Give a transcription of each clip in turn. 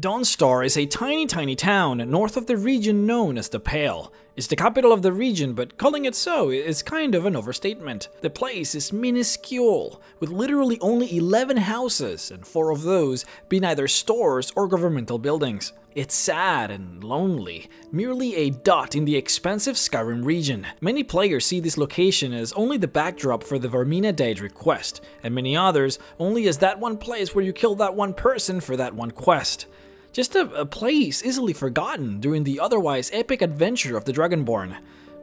Dawnstar is a tiny, tiny town north of the region known as the Pale. It's the capital of the region, but calling it so is kind of an overstatement. The place is minuscule, with literally only 11 houses, and four of those being either stores or governmental buildings. It's sad and lonely, merely a dot in the expansive Skyrim region. Many players see this location as only the backdrop for the Vaermina Daedric quest, and many others only as that one place where you kill that one person for that one quest. Just a, a place easily forgotten during the otherwise epic adventure of the Dragonborn.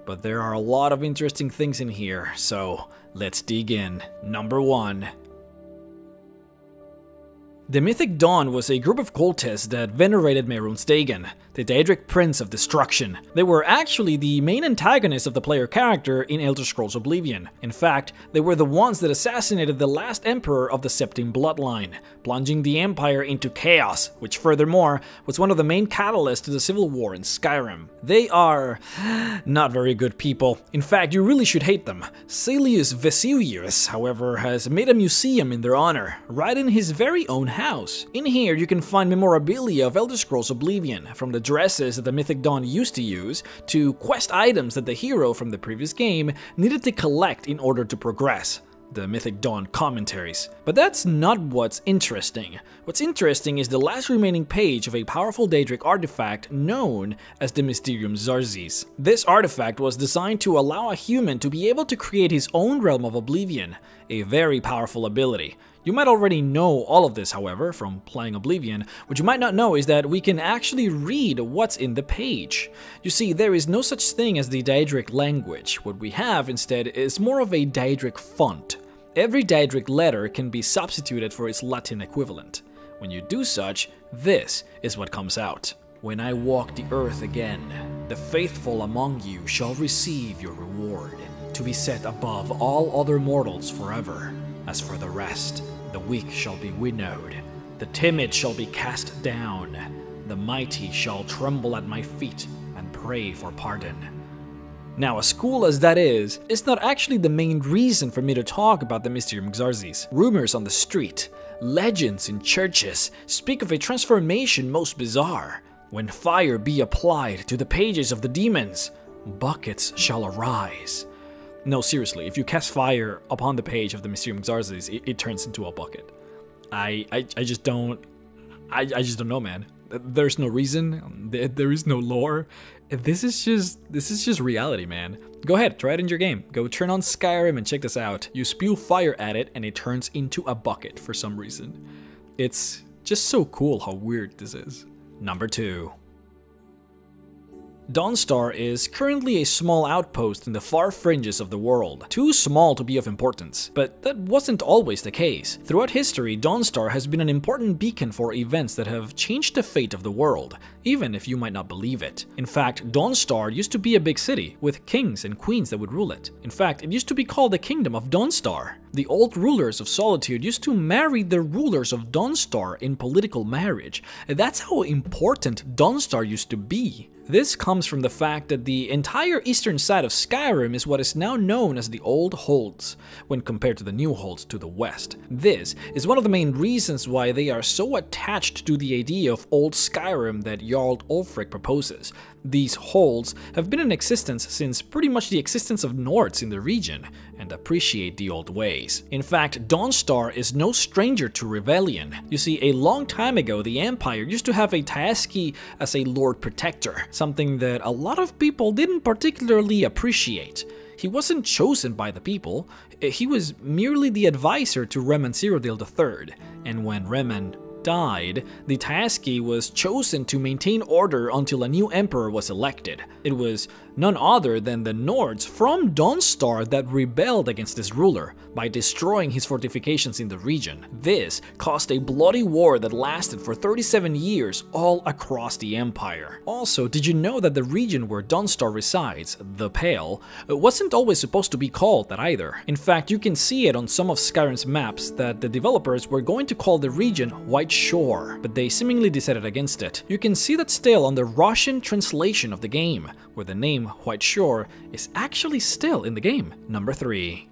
But there are a lot of interesting things in here, so let's dig in. Number 1 the Mythic Dawn was a group of cultists that venerated Mehrunes Dagon, the Daedric Prince of Destruction. They were actually the main antagonists of the player character in Elder Scrolls Oblivion. In fact, they were the ones that assassinated the last emperor of the Septim bloodline, plunging the empire into chaos, which furthermore was one of the main catalysts to the civil war in Skyrim. They are not very good people. In fact, you really should hate them. Caelius Vesuvius, however, has made a museum in their honor, right in his very own house. In here, you can find memorabilia of Elder Scrolls Oblivion, from the dresses that the Mythic Dawn used to use, to quest items that the hero from the previous game needed to collect in order to progress the Mythic Dawn commentaries. But that's not what's interesting. What's interesting is the last remaining page of a powerful Daedric artifact known as the Mysterium Xarxes. This artifact was designed to allow a human to be able to create his own realm of oblivion, a very powerful ability. You might already know all of this, however, from playing Oblivion. What you might not know is that we can actually read what's in the page. You see, there is no such thing as the Daedric language. What we have instead is more of a Daedric font. Every Daedric letter can be substituted for its Latin equivalent. When you do such, this is what comes out. When I walk the earth again, the faithful among you shall receive your reward, to be set above all other mortals forever. As for the rest, the weak shall be winnowed, the timid shall be cast down, the mighty shall tremble at my feet and pray for pardon. Now, as cool as that is, it's not actually the main reason for me to talk about the Mysterium Xarxes. Rumors on the street, legends in churches speak of a transformation most bizarre. When fire be applied to the pages of the demons, buckets shall arise. No, seriously, if you cast fire upon the page of the Mysterium Xarxes, it, it turns into a bucket. I, I, I just don't, I, I just don't know, man. There's no reason. There is no lore. This is just, this is just reality, man. Go ahead, try it in your game. Go turn on Skyrim and check this out. You spew fire at it and it turns into a bucket for some reason. It's just so cool how weird this is. Number two. Dawnstar is currently a small outpost in the far fringes of the world, too small to be of importance. But that wasn't always the case. Throughout history, Dawnstar has been an important beacon for events that have changed the fate of the world, even if you might not believe it. In fact, Dawnstar used to be a big city, with kings and queens that would rule it. In fact, it used to be called the Kingdom of Dawnstar. The old rulers of Solitude used to marry the rulers of Dawnstar in political marriage. That's how important Dawnstar used to be. This comes from the fact that the entire eastern side of Skyrim is what is now known as the Old Holds, when compared to the New Holds to the west. This is one of the main reasons why they are so attached to the idea of Old Skyrim that Jarl Ulfric proposes. These holds have been in existence since pretty much the existence of Nords in the region, and appreciate the old ways. In fact, Dawnstar is no stranger to rebellion. You see, a long time ago, the Empire used to have a Tsaesci as a Lord Protector, something that a lot of people didn't particularly appreciate. He wasn't chosen by the people, he was merely the advisor to Reman Cyrodiil III, and when Reman died, the Tsaesci was chosen to maintain order until a new emperor was elected. It was none other than the Nords from Dawnstar that rebelled against this ruler by destroying his fortifications in the region. This caused a bloody war that lasted for 37 years all across the empire. Also, did you know that the region where Dawnstar resides, the Pale, wasn't always supposed to be called that either? In fact, you can see it on some of Skyrim's maps that the developers were going to call the region White Shore, but they seemingly decided against it. You can see that still on the Russian translation of the game, where the name White Shore is actually still in the game. Number 3.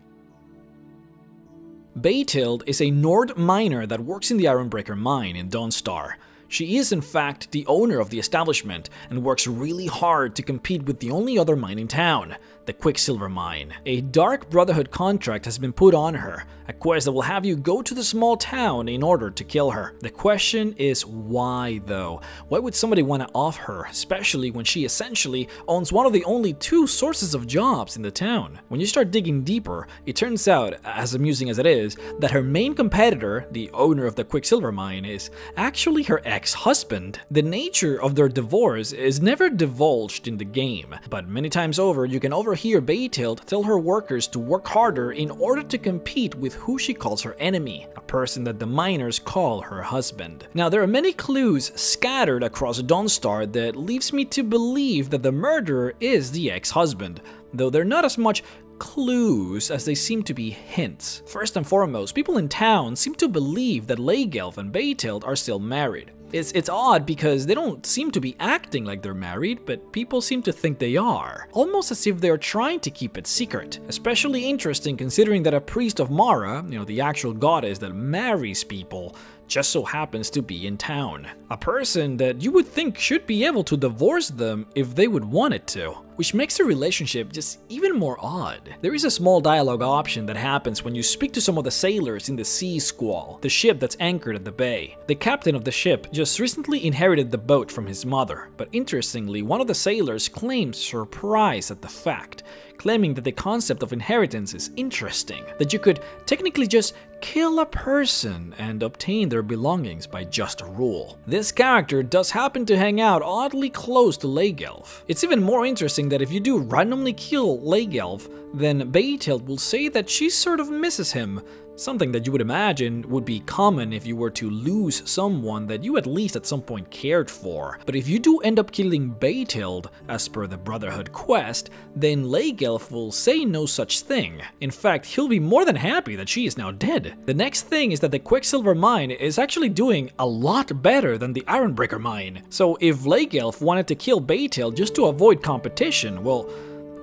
Beitild is a Nord miner that works in the Ironbreaker mine in Dawnstar. She is in fact the owner of the establishment and works really hard to compete with the only other mine in town, the Quicksilver Mine. A Dark Brotherhood contract has been put on her, a quest that will have you go to the small town in order to kill her. The question is why though? Why would somebody want to off her, especially when she essentially owns one of the only two sources of jobs in the town? When you start digging deeper, it turns out, as amusing as it is, that her main competitor, the owner of the Quicksilver Mine, is actually her ex-husband. The nature of their divorce is never divulged in the game, but many times over you can overhear Beitild tell her workers to work harder in order to compete with who she calls her enemy, a person that the miners call her husband. Now there are many clues scattered across Dawnstar that leaves me to believe that the murderer is the ex-husband, though they're not as much clues as they seem to be hints. First and foremost, people in town seem to believe that Leigelf and Beitild are still married. It's, it's odd because they don't seem to be acting like they're married, but people seem to think they are. Almost as if they're trying to keep it secret. Especially interesting considering that a priest of Mara, you know, the actual goddess that marries people, just so happens to be in town. A person that you would think should be able to divorce them if they would want it to. Which makes the relationship just even more odd. There is a small dialogue option that happens when you speak to some of the sailors in the Sea Squall, the ship that's anchored at the bay. The captain of the ship just recently inherited the boat from his mother, but interestingly, one of the sailors claims surprise at the fact, claiming that the concept of inheritance is interesting, that you could technically just kill a person and obtain their belongings by just a rule. This character does happen to hang out oddly close to Leigelf. It's even more interesting that if you do randomly kill Leigelf, then Beitild will say that she sort of misses him, Something that you would imagine would be common if you were to lose someone that you at least at some point cared for. But if you do end up killing Beitild, as per the Brotherhood quest, then Leigelf will say no such thing. In fact, he'll be more than happy that she is now dead. The next thing is that the Quicksilver mine is actually doing a lot better than the Ironbreaker mine. So if Leigelf wanted to kill Beitild just to avoid competition, well,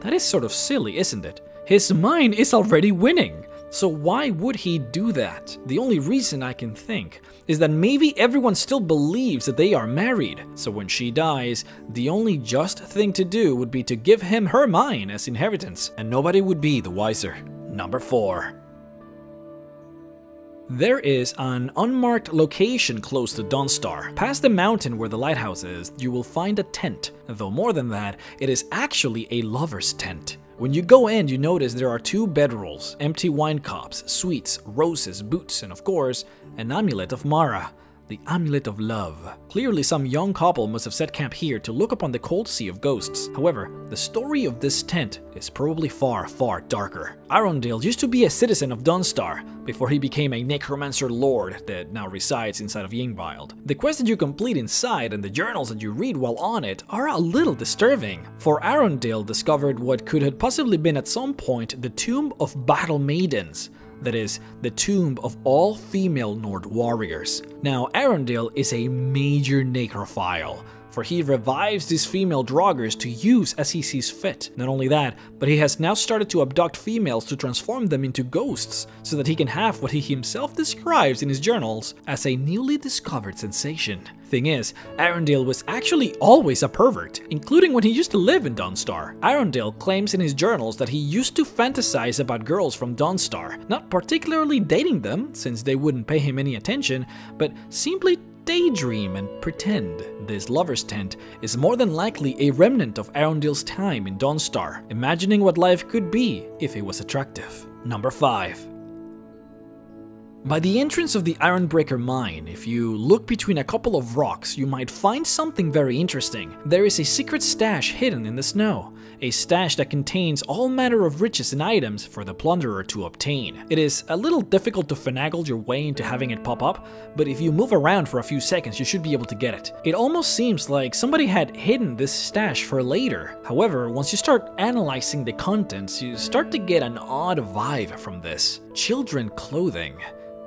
that is sort of silly, isn't it? His mine is already winning. So why would he do that? The only reason I can think is that maybe everyone still believes that they are married, so when she dies, the only just thing to do would be to give him her mine as inheritance, and nobody would be the wiser. Number 4. There is an unmarked location close to Dawnstar. Past the mountain where the lighthouse is, you will find a tent, though more than that, it is actually a lover's tent. When you go in, you notice there are two bedrolls, empty wine cups, sweets, roses, boots, and of course, an amulet of Mara, the Amulet of Love. Clearly, some young couple must have set camp here to look upon the cold sea of ghosts. However, the story of this tent is probably far, far darker. Arondil used to be a citizen of Dawnstar before he became a necromancer lord that now resides inside of Yngvild. The quests that you complete inside and the journals that you read while on it are a little disturbing, for Arondil discovered what could have possibly been at some point the Tomb of Battle Maidens, that is, the tomb of all female Nord warriors. Now, Arondil is a major necrophile, for he revives these female draugrs to use as he sees fit. Not only that, but he has now started to abduct females to transform them into ghosts, so that he can have what he himself describes in his journals as a newly discovered sensation. Thing is, Arondil was actually always a pervert, including when he used to live in Dawnstar. Arondil claims in his journals that he used to fantasize about girls from Dawnstar, not particularly dating them, since they wouldn't pay him any attention, but simply daydream and pretend. This lover's tent is more than likely a remnant of Arondil's time in Dawnstar, imagining what life could be if it was attractive. Number 5. By the entrance of the Ironbreaker mine, if you look between a couple of rocks, you might find something very interesting. There is a secret stash hidden in the snow, a stash that contains all manner of riches and items for the plunderer to obtain. It is a little difficult to finagle your way into having it pop up, but if you move around for a few seconds, you should be able to get it. It almost seems like somebody had hidden this stash for later. However, once you start analyzing the contents, you start to get an odd vibe from this. Children clothing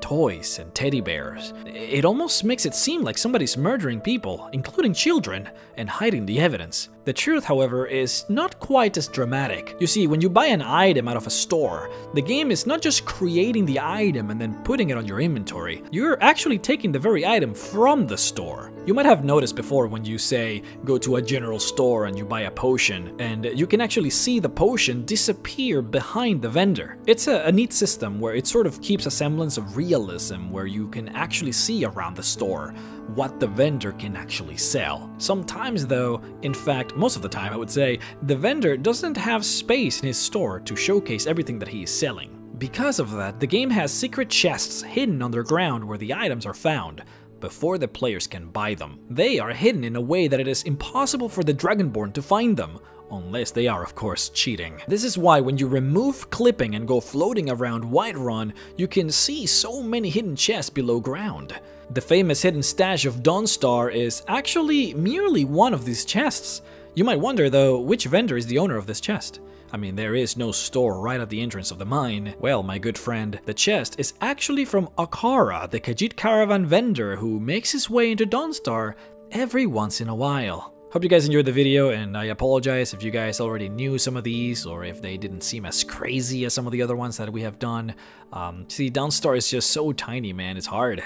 toys and teddy bears. It almost makes it seem like somebody's murdering people, including children, and hiding the evidence. The truth, however, is not quite as dramatic. You see, when you buy an item out of a store, the game is not just creating the item and then putting it on your inventory. You're actually taking the very item from the store. You might have noticed before when you say go to a general store and you buy a potion, and you can actually see the potion disappear behind the vendor. It's a, a neat system where it sort of keeps a semblance of realism where you can actually see around the store what the vendor can actually sell. Sometimes though, in fact most of the time I would say, the vendor doesn't have space in his store to showcase everything that he is selling. Because of that, the game has secret chests hidden underground where the items are found, before the players can buy them. They are hidden in a way that it is impossible for the Dragonborn to find them, unless they are of course cheating. This is why when you remove clipping and go floating around Whiterun, you can see so many hidden chests below ground. The famous hidden stash of Dawnstar is actually merely one of these chests. You might wonder though, which vendor is the owner of this chest? I mean, there is no store right at the entrance of the mine. Well, my good friend, the chest is actually from Ahkari, the Khajiit caravan vendor who makes his way into Dawnstar every once in a while. Hope you guys enjoyed the video, and I apologize if you guys already knew some of these, or if they didn't seem as crazy as some of the other ones that we have done. Um, see, Dawnstar is just so tiny, man, it's hard.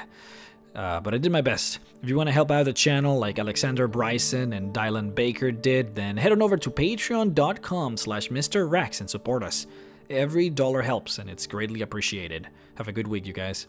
Uh, but I did my best. If you want to help out the channel like Alexander Bryson and Dylan Baker did, then head on over to patreon.com slash MrRhexx and support us. Every dollar helps and it's greatly appreciated. Have a good week, you guys.